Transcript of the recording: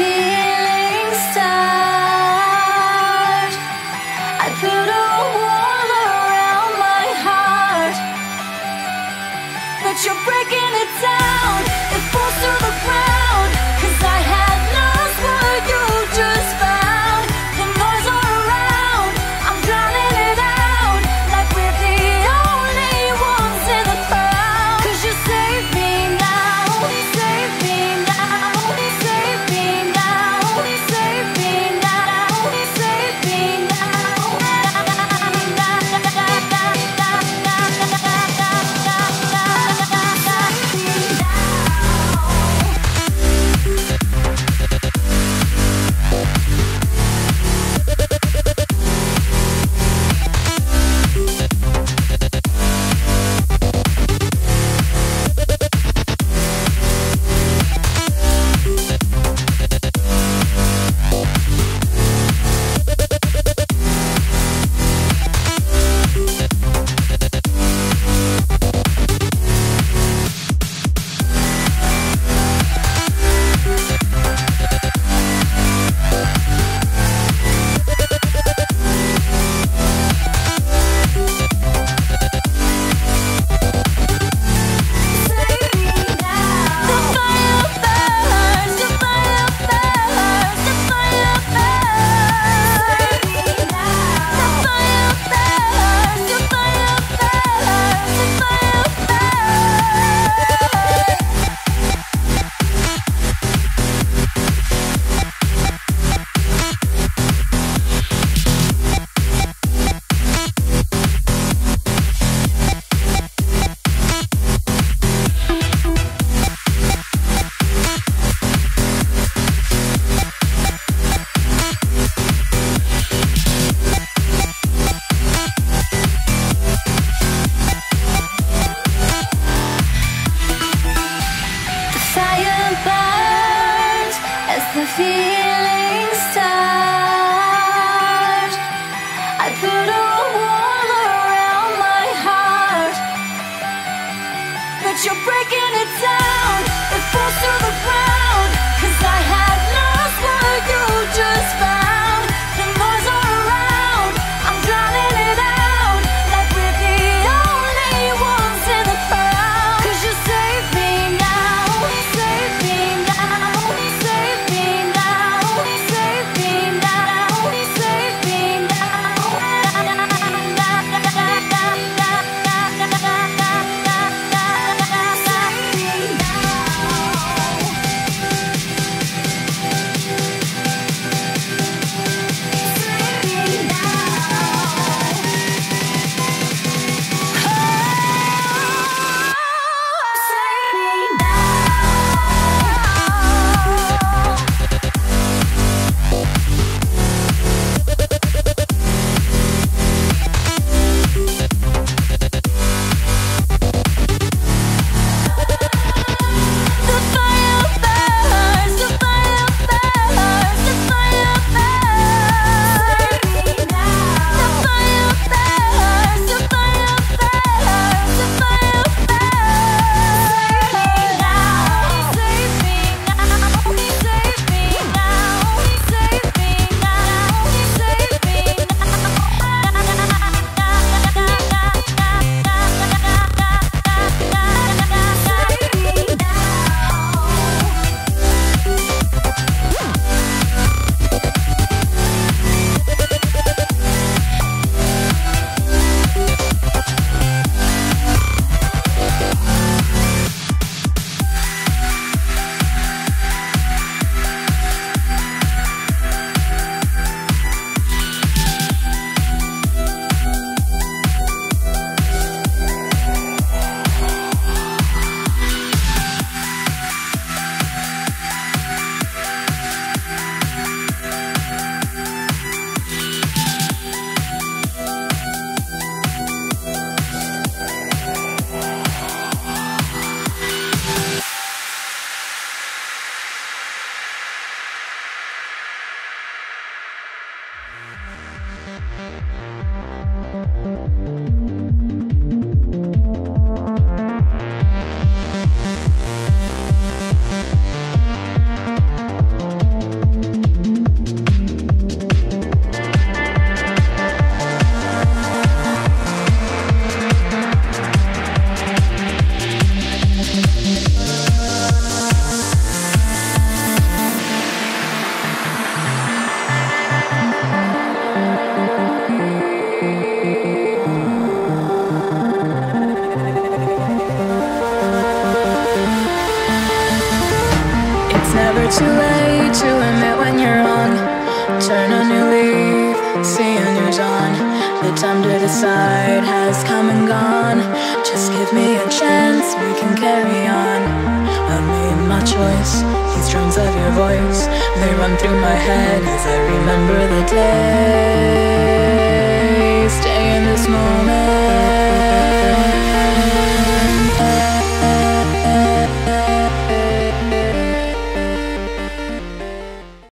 feeling start. I put a wall around my heart, but. you're breaking it down. Too late to admit when you're wrong. Turn a new leaf, see a new dawn. The time to decide has come and gone. Just give me a chance, we can carry on. I made my choice, these drums of your voice, they run through my head as I remember the day.